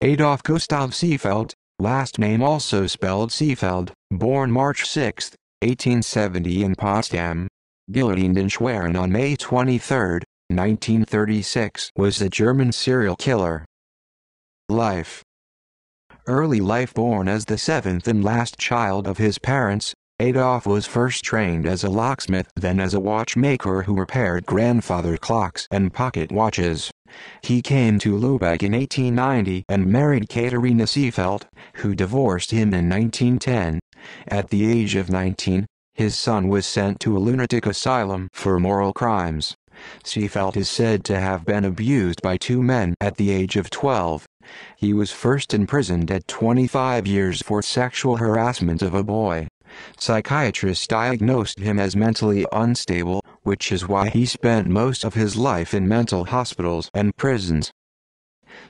Adolf Gustav Seefeldt, last name also spelled Seefeld, born March 6, 1870 in Potsdam, guillotined in Schwerin on May 23, 1936 was a German serial killer. Life Early life born as the seventh and last child of his parents, Adolf was first trained as a locksmith then as a watchmaker who repaired grandfather clocks and pocket watches. He came to Lubeck in 1890 and married Katharina Seefeld, who divorced him in 1910. At the age of 19, his son was sent to a lunatic asylum for moral crimes. Seefeld is said to have been abused by two men at the age of 12. He was first imprisoned at 25 years for sexual harassment of a boy. Psychiatrists diagnosed him as mentally unstable, which is why he spent most of his life in mental hospitals and prisons.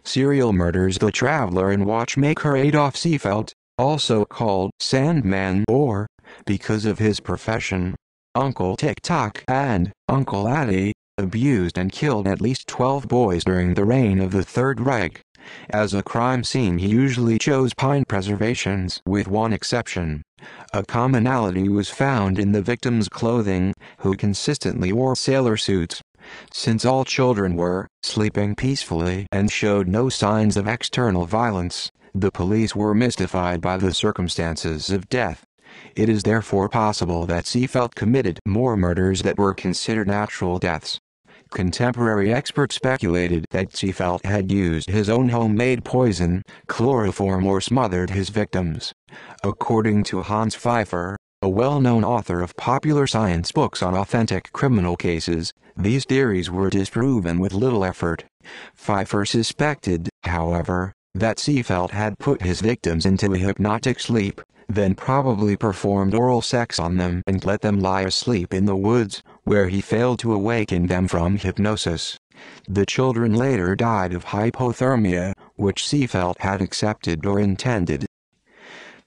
Serial murders The Traveler and watchmaker Adolf Seefeld, also called Sandman or, because of his profession, Uncle TikTok and Uncle Addy, abused and killed at least 12 boys during the reign of the Third Reich. As a crime scene he usually chose pine preservations with one exception. A commonality was found in the victim's clothing, who consistently wore sailor suits. Since all children were sleeping peacefully and showed no signs of external violence, the police were mystified by the circumstances of death. It is therefore possible that Seefeld committed more murders that were considered natural deaths. Contemporary experts speculated that Seefeld had used his own homemade poison, chloroform or smothered his victims. According to Hans Pfeiffer, a well-known author of popular science books on authentic criminal cases, these theories were disproven with little effort. Pfeiffer suspected, however, that Seefeld had put his victims into a hypnotic sleep, then probably performed oral sex on them and let them lie asleep in the woods, where he failed to awaken them from hypnosis. The children later died of hypothermia, which Seefeld had accepted or intended.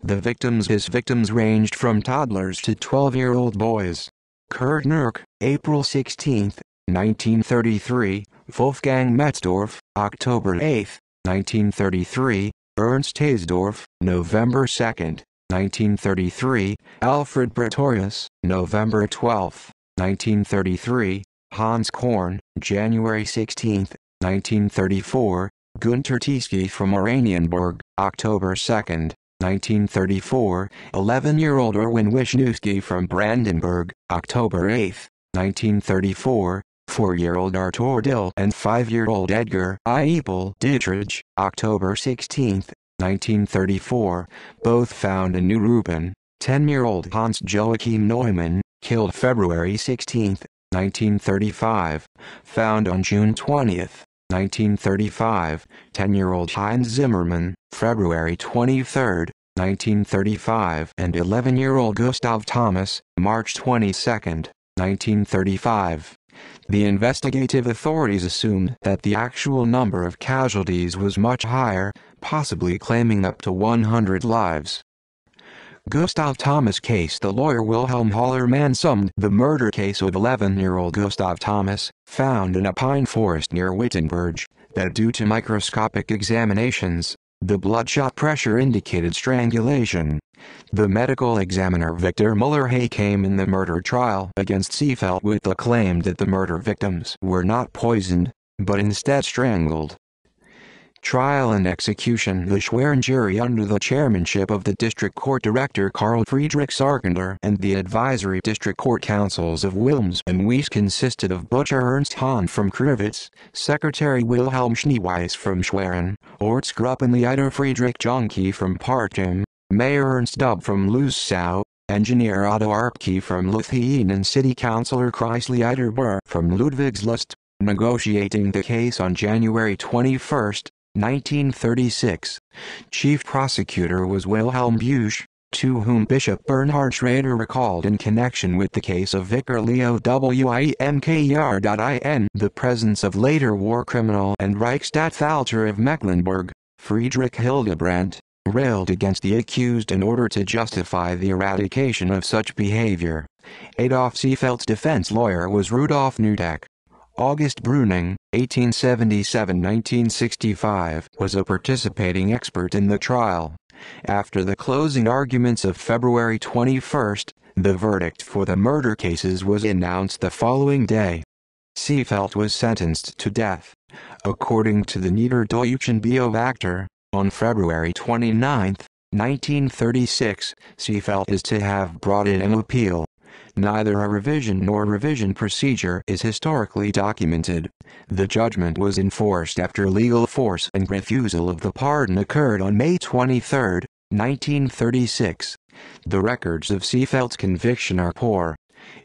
The victims His victims ranged from toddlers to 12-year-old boys. Kurt Nerk, April 16, 1933, Wolfgang Metzdorf, October 8, 1933, Ernst Haisdorf, November 2, 1933, Alfred Pretorius, November 12, 1933, Hans Korn, January 16, 1934, Gunter Tieske from Oranienburg, October 2, 1934, 11-year-old Erwin Wisniewski from Brandenburg, October 8, 1934, 4-year-old Artur Dill and 5-year-old Edgar Eipel Dietrich, October 16, 1934, both found in Neuruppin. 10-year-old Hans Joachim Neumann, killed February 16, 1935, found on June 20, 1935, 10-year-old Heinz Zimmermann, February 23, 1935, and 11-year-old Gustav Thomas, March 22, 1935. The investigative authorities assumed that the actual number of casualties was much higher, possibly claiming up to 100 lives. Gustav Thomas case The lawyer Wilhelm Hallermann summed the murder case of 11-year-old Gustav Thomas, found in a pine forest near Wittenberg, that due to microscopic examinations, the bloodshot pressure indicated strangulation. The medical examiner Victor Muller-Hay came in the murder trial against Seefeld with the claim that the murder victims were not poisoned, but instead strangled. Trial and execution The Schwerin jury under the chairmanship of the District Court Director Karl Friedrich Sarkender and the advisory District Court Councils of Wilms and Wies consisted of Butcher Ernst Hahn from Crivitz, Secretary Wilhelm Schneeweiss from Schwerin, Ortsgruppenleiter Friedrich Jonke from Parchim, Mayor Ernst Dub from Luzau, Engineer Otto Arpke from Lüthen and City Councilor Kreisleiter Burr from Ludwigslust, negotiating the case on January 21, 1936. Chief prosecutor was Wilhelm Busch, to whom Bishop Bernhard Schrader recalled in connection with the case of Vicar Leo Wimker.in the presence of later war criminal and Reichstatthalter of Mecklenburg, Friedrich Hildebrandt, railed against the accused in order to justify the eradication of such behavior. Adolf Seefeld's defense lawyer was Rudolf Neudeck. August Bruning, 1877-1965, was a participating expert in the trial. After the closing arguments of February 21, the verdict for the murder cases was announced the following day. Seefeld was sentenced to death. According to the Niederdeutschen Beobachter, on February 29, 1936, Seefeld is to have brought in an appeal. Neither a revision nor revision procedure is historically documented. The judgment was enforced after legal force and refusal of the pardon occurred on May 23, 1936. The records of Seefeld's conviction are poor.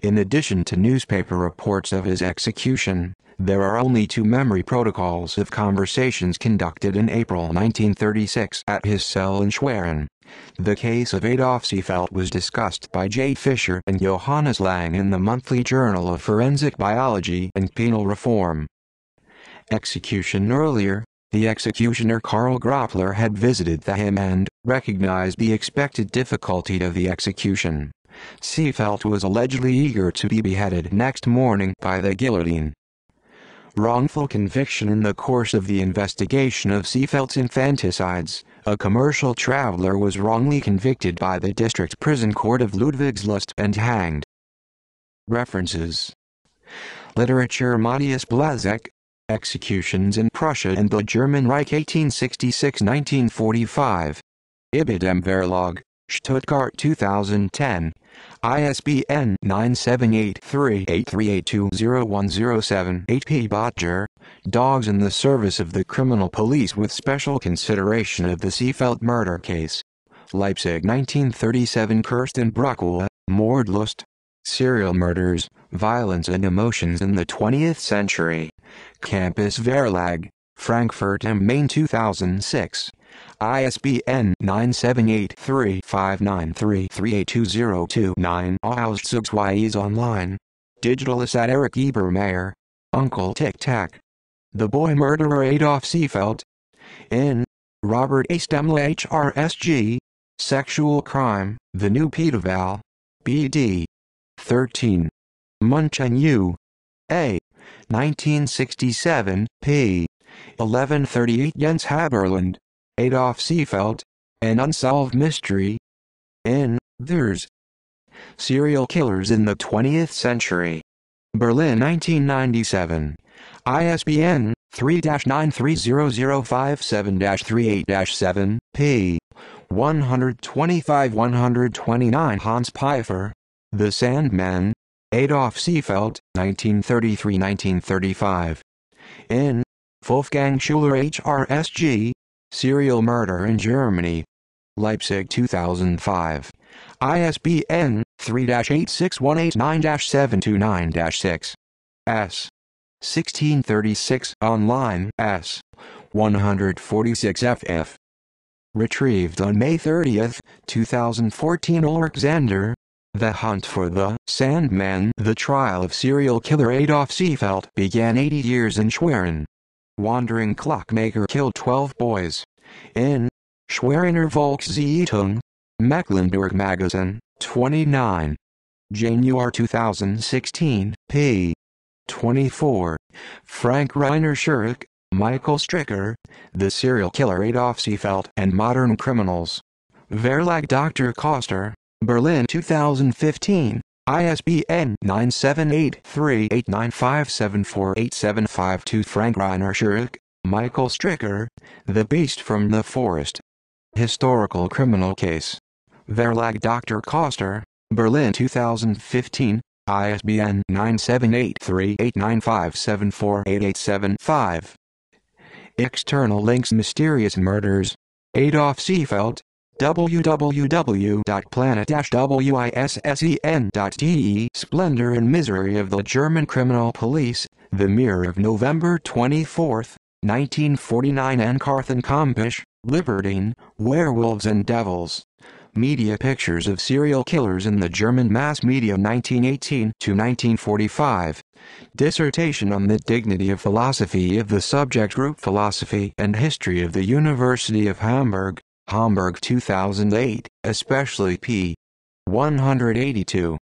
In addition to newspaper reports of his execution, there are only two memory protocols of conversations conducted in April 1936 at his cell in Schwerin. The case of Adolf Seefeld was discussed by J. Fischer and Johannes Lang in the Monthly Journal of Forensic Biology and Penal Reform. Execution Earlier, the executioner Karl Groppler had visited the him and recognized the expected difficulty of the execution. Seefeld was allegedly eager to be beheaded next morning by the guillotine wrongful conviction in the course of the investigation of Seefeld's infanticides, a commercial traveler was wrongly convicted by the district prison court of Ludwigslust and hanged. References. Literature Matthias Blazek. Executions in Prussia and the German Reich 1866-1945 Ibidem Verlag, Stuttgart 2010 ISBN 978-3-8382-0107 H.P. Bottger, Dogs in the Service of the Criminal Police with Special Consideration of the Seefeld Murder Case. Leipzig 1937 Kirsten Brückweh, Mordlust. Serial Murders, Violence and Emotions in the 20th Century. Campus Verlag, Frankfurt am Main 2006. ISBN 978-3-593-38202-9 Auszugweise online. Digitalis at Erich Ebermayer. Uncle Tic Tac. The Boy Murderer Adolf Seefeld. In. Robert A. Stemmle HRSG. Sexual Crime, The New Pedophile. BD. 13. Munchen U. A. 1967, p. 1138 Jens Haberland. Adolf Seefeld, An Unsolved Mystery. In There's Serial Killers in the 20th Century. Berlin 1997. ISBN 3-930057-38-7, p. 125-129 Hans Pfeiffer. The Sandman. Adolf Seefeld, 1933-1935. In Wolfgang Schuler HRSG, Serial Murder in Germany. Leipzig 2005. ISBN 3-86189-729-6. S. 1636 Online S. 146 FF. Retrieved on May 30, 2014 Ulrich Zander. The hunt for the Sandman The trial of serial killer Adolf Seefeld began 80 years in Schwerin wandering clockmaker killed 12 boys. In Schweriner Volkszeitung, Mecklenburg Magazine, 29. January 2016, p. 24. Frank Rainer Schurich, Michael Stricker, The Serial Killer Adolf Seefeld and Modern Criminals. Verlag Dr. Koster, Berlin 2015. ISBN 978-3-895-74875 Frank Rainer Schurich, Michael Stricker, The Beast from the Forest. Historical Criminal Case. Verlag Dr. Koster, Berlin 2015, ISBN 978-3-895-74885. External links Mysterious Murders. Adolf Seefeld, www.planet-wissen.de Splendor and Misery of the German Criminal Police, The Mirror of November 24, 1949 Enkarthen Kompisch, Libertine, Werewolves and Devils. Media pictures of serial killers in the German mass media 1918 to 1945. Dissertation on the dignity of philosophy of the subject group Philosophy and History of the University of Hamburg. Hamburg 2008, especially p. 182.